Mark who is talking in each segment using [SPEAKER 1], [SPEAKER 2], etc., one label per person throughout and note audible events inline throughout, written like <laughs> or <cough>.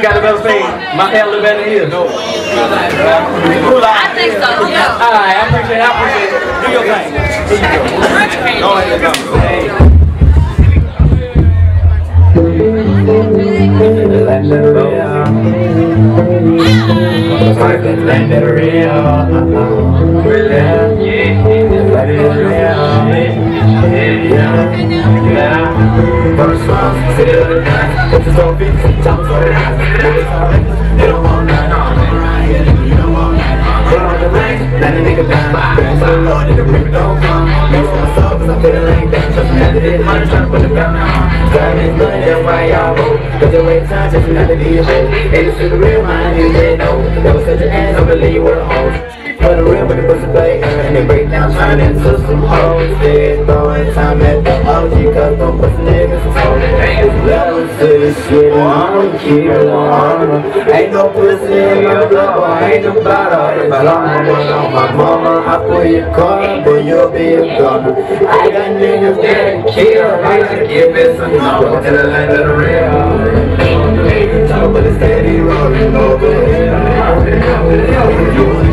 [SPEAKER 1] Got a better thing. My elevator here. No. Cool.
[SPEAKER 2] I think so, yeah.
[SPEAKER 1] All right, I appreciate it. I appreciate it. Do your thing. Here you go. Go ahead, go. Hey.
[SPEAKER 3] Land of real. Perfect land of real. Land is real. Yeah. First round, sit it on the Put your trophy, jump for the house. They don't want that You don't want that Run on the lane, let a nigga down. The Lord, and the river don't come. Make for myself, cause I'm feeling like that. Just day, money trying to put the gun on. God is good, that's why y'all vote. Cause the way time, just another you. And it's to the real mind, you didn't know. That was such an ass, I believe you were a hoe. For the real, it was a play. And they break down, turn into some hoes. Dead, throwing time at the OG, cause them pussy niggas hoes. Levels to this shit, and I'ma keep it on. Ain't no pussy in my blood, I ain't about all this drama. But on my mama, I put your car, but you'll be a gunner. I got niggas that kill, I gotta give it some number to the land of the real. Talk about the steady rolling over here.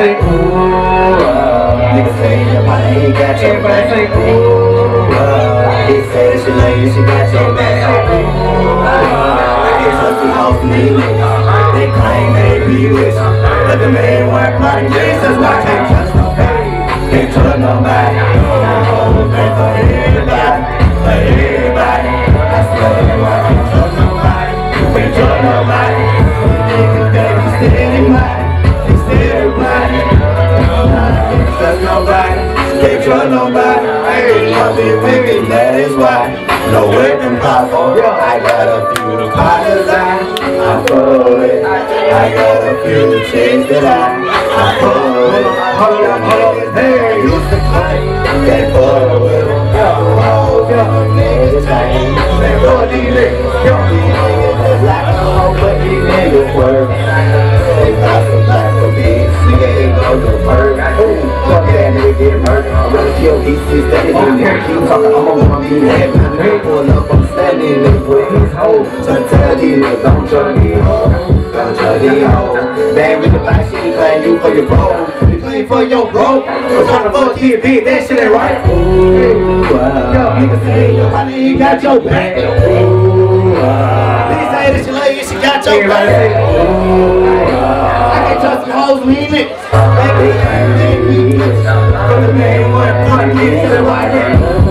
[SPEAKER 3] Uh, niggas say your ain't got your back. Uh, he say she love you, she got your back. Ooh, I can trust these hoes need me. They claim they be rich, but the main work like Jesus. I can't trust nobody, can't trust nobody. Oh, pray for everybody, for everybody. I swear I can't trust nobody, can't trust nobody. Niggas they be steady can't trust nobody. Hey, I be wicked, that is why. No weapon possible. I got a few partners I, I fuck with. I got a few chicks that I, I fuck with. Hold on, hold on, hey, used to claim that with them. Oh, young niggas change. They fuck these niggas, young niggas just like a hoe, but these niggas work. They got some black for beats, nigga ain't go to the these six that is in there. Keep talking, I'm gonna want me head. Hey, pull up, I'm standing there with his hoe. Tryna tell these niggas, don't try these hoes. Don't try these hoes. Man, we can buy shit, we claim you for your bro. We claim for your bro. I'm trying to fuck you, bitch, that shit ain't right. Ooh, wow. Yo, nigga say, yo, honey, you got your back. Ooh, wow. Nigga say that she love you, she got your back. Ooh, wow. Can't trust some hoes, we ain't niggas. Baby, baby, From the main one, point, get to the right hand. Trust the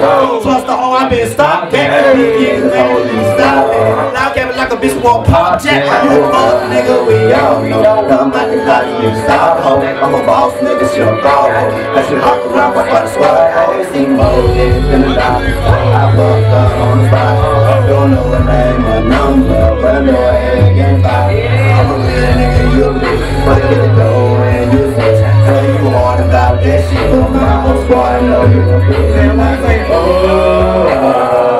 [SPEAKER 3] hoe, I A bitch won't pop jack. You a fuck nigga, we all know. Come out the closet, you stop hoe. I'm a boss nigga, she a dog. That shit hop around for the squad hoe. Seen more niggas in the dark. I fucked up on the spot. Don't know her name or number, but I know her head getting fired. I'm a real nigga, you a bitch. But get the dough and you say, tell you hard about that shit. But my whole squad, know you a bitch. And I say, oh,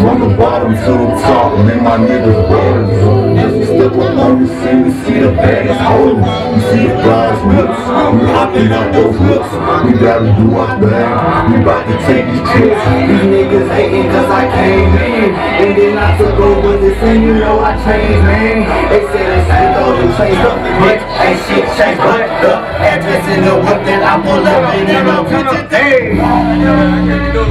[SPEAKER 3] From the
[SPEAKER 2] bottom to the top, me my niggas brothers. Step up on the scene, you see the bags hoes. You see the guys whips we hopping out those whips. We gotta do our thing, we about to take these trips.
[SPEAKER 3] These niggas hating cause I came in And then I took over the scene, you know I changed, man They said they said those and changed up But ain't shit changed but the address in the whip that I pull up in in a picture Hey!
[SPEAKER 1] My nigga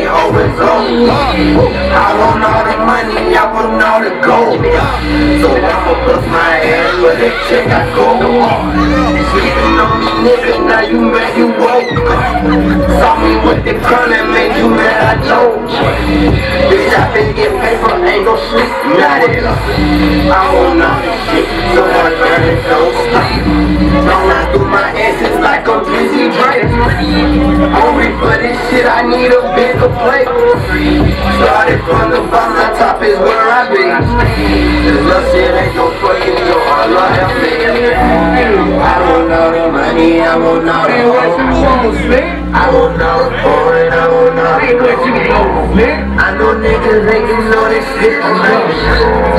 [SPEAKER 3] they always on. I want all the money, I want all the gold. So I'ma bust my ass for that check I go. Sleeping on me, nigga, now you mad, you woke. Saw me with the gun and made you mad, I know. Bitch, I been getting paper, ain't no shit, not it. I want all this shit, so I turn it, don't stop. Don't run through my like I'm Dizzy Drake. Hungry for this shit, I need a bigger plate. Started from the bottom, the top is where I be. This little shit ain't no fucking yo, all I have me. I want all the money, I want all the hoes. I want all the foreign, I want all the gold. I know niggas hating know this shit,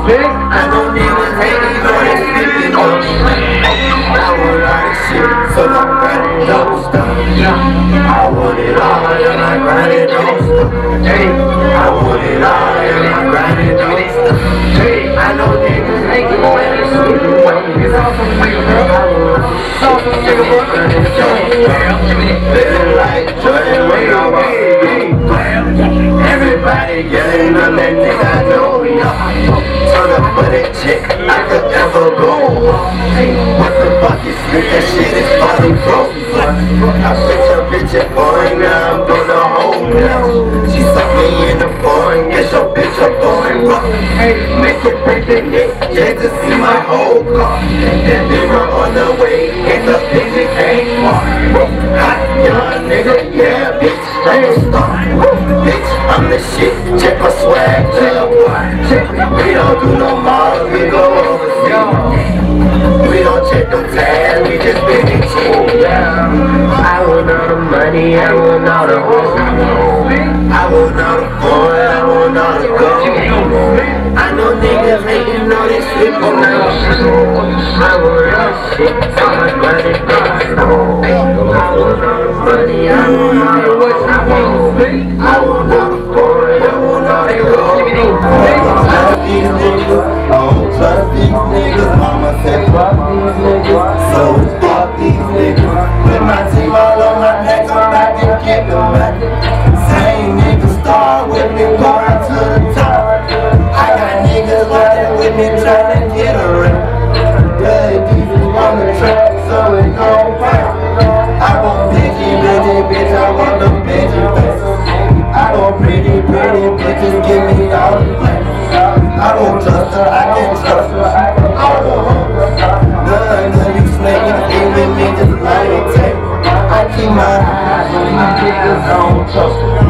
[SPEAKER 3] I niggas hating know this shit, you know. I want don't stop. I it all, and I grind it don't. Hey, I want it all, and I grind it don't. I put your bitch at boy, now I'm gonna hold now. She suck me in the boy, get your bitch a boy, bro. Make it break the neck, just to see my whole car. That mirror on the way, and the pigeon ain't far. Hot young nigga, yeah, bitch, I'm a star. Bitch, I'm the shit, check my swag, tell Check, we don't do no more, we go overseas. We don't check them tags, we just big and cheap. I all the money, I want all the hoes. I want all the boy, I want all the gold. I know niggas hating on this but now I want all the shit, eyes on these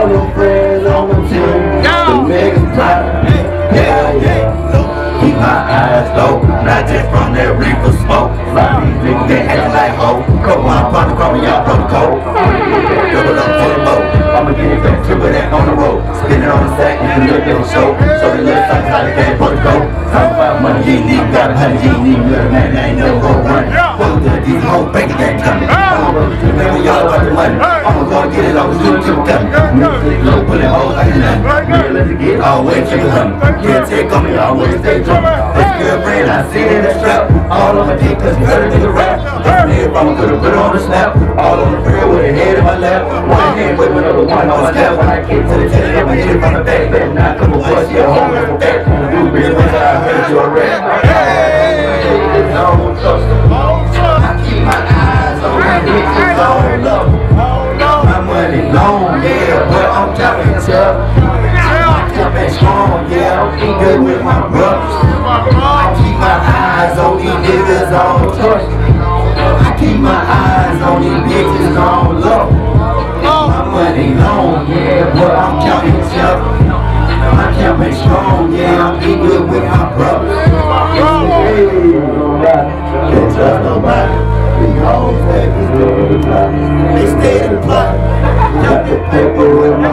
[SPEAKER 3] it. No no friends on the team, the niggas. Yeah, yeah, keep my eyes low, not just from that reefer smoke. Like these niggas, they acting like hoes. Come on, partner, call me out, throw the cold. Double up for the boat, I'ma get it back, triple that on the road. Spin it on the sack, you can look at the show. Show the little side how the game supposed to go. Talk about money, you need got you need little man, ain't no go run. Fuck the these bank account coming. Remember y'all about the money. I'ma like nothing. Realistic get all way to the. Can't take on me, always stay drunk. This girlfriend, I see it in the strap. All on my dick, cause girl, nigga rap. If put her, put her on the snap. All on the grill with her head in my lap. One hand with another one on my lap. When I get to the telly, I'ma hit it from the back. Better not come a bust, yeah, home from back. You bitch, once I heard you a rap. Don't trust. I keep my eyes on my bitches on low. My I keep it strong, yeah, I'm good with my brothers. I keep my eyes on these niggas on touch. I keep my eyes on these bitches on low. My money long, yeah, but I'm counting tough. I'm counting strong, yeah, I'm good with my brothers. Can't trust nobody. They stay in the plot. Got the paper with my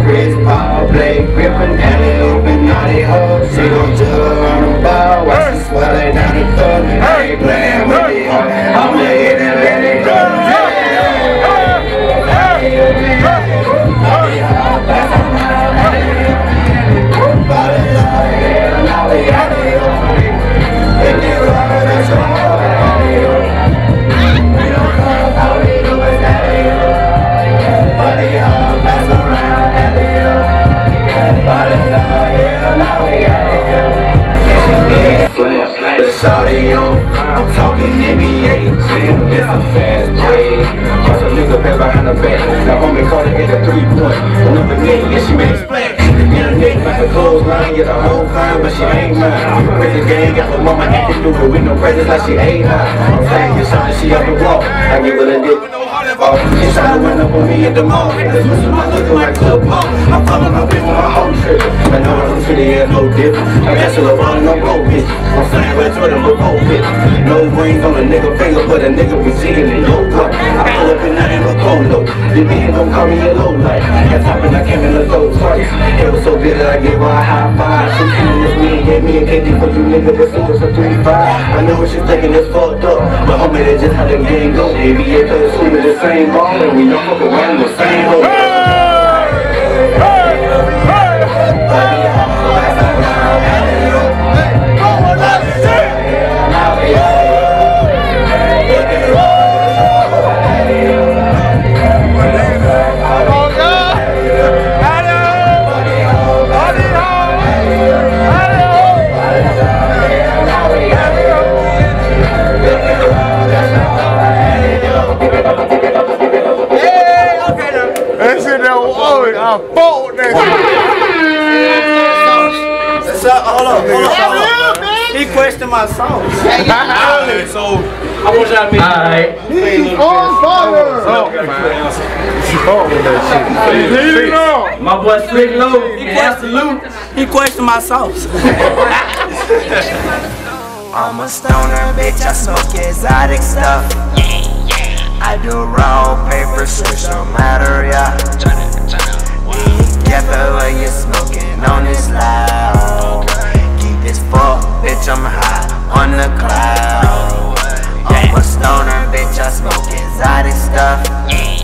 [SPEAKER 3] Chris Paul, play grippin', alley-oop, and all they hoes. She gon' juggle on the ball, watch her swallow down the throat. I ain't playin' with the hoe, I'ma hit and let it go. Shawty behind the back. Now homie caught it in the three point. Another nigga, yeah, she made a splash. A nigga like a clothesline, get a whole fine, but she ain't mine. Crazy gang, got her mama acting through it with no presents like she ain't high. I'm saying you shawty, she up the wall. I give her the dick. Oh, she try to run up on me at the mall. This was my looking like club pop. I'm following my bitch with my whole trip. I know I'm city, yeah, no different. I got you up on no road, bitch. I'm saying with him a road, bitch. No rings on a nigga finger, but a nigga be seeing it. No what? I pull up and in a polo. The man gon' call me a low light. Top and I came in a low twice. It was so good that I gave her a high five. And gave me a KD for you niggas. This super some 3 5. I know what she's thinking is fucked up. But homie, that's just how the game go. Baby, yeah, cause we the same ball and we don't fuck around the same hole.
[SPEAKER 1] That
[SPEAKER 3] He questioned my song. <laughs>
[SPEAKER 1] So I want y'all to make
[SPEAKER 3] Alright.
[SPEAKER 1] He's on fire. You know.
[SPEAKER 3] My boy Slikk Lo, he questioned, he questioned my sauce. <laughs>
[SPEAKER 4] I'm a stoner, bitch, I smoke exotic stuff. I do raw paper, switch no matter, yeah. Be careful when you're smoking on this loud as fuck, bitch, I'm high on the cloud. I'm a stoner, bitch, I smoke exotic stuff.